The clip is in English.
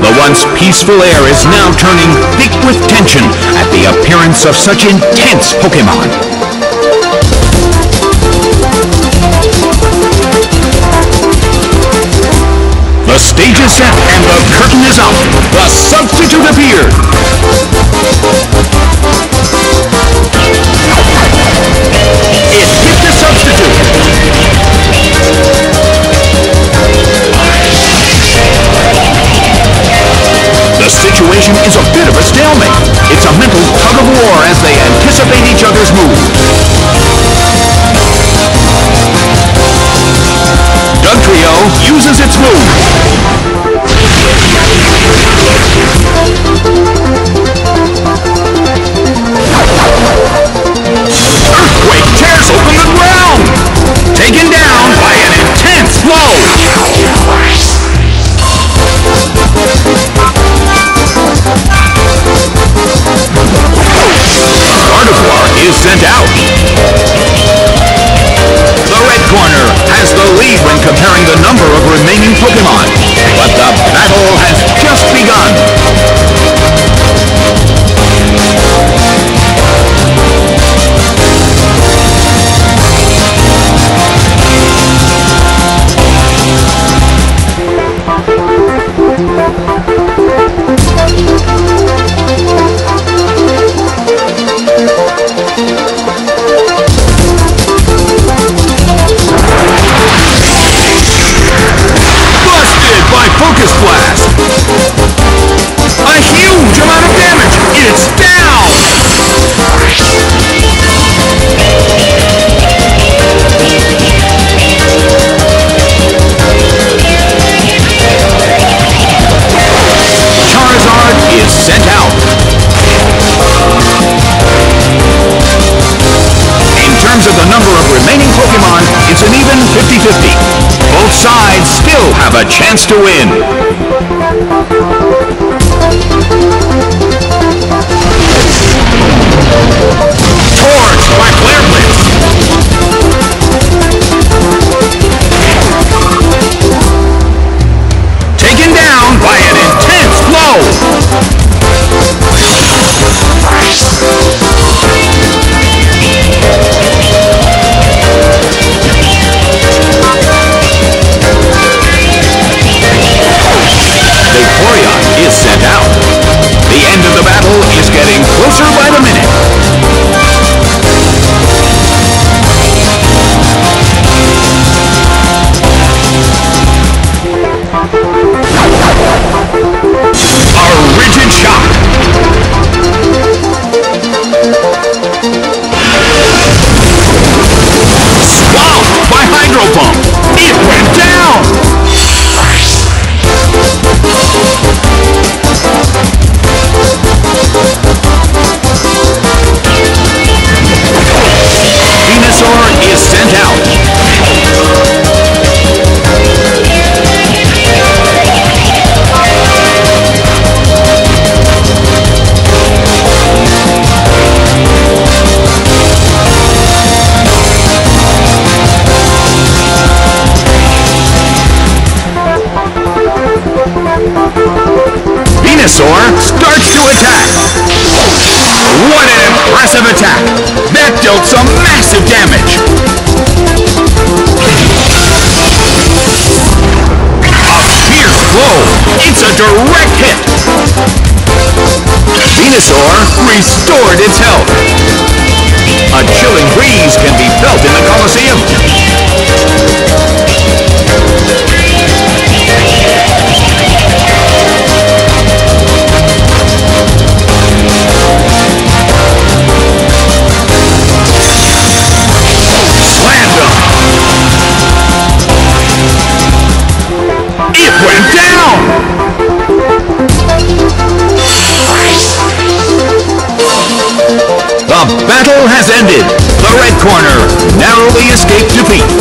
The once peaceful air is now turning thick with tension at the appearance of such intense Pokemon. The stage is set and the curtain is up. The substitute appeared. Situation is a bit of a stalemate. It's a mental tug of war as they anticipate each other's moves. Sides still have a chance to win. Venusaur starts to attack. What an impressive attack! That dealt some massive damage! A fierce blow! It's a direct hit! Venusaur restored its health. A chilling breeze can be felt in the ended. The red corner narrowly escaped defeat.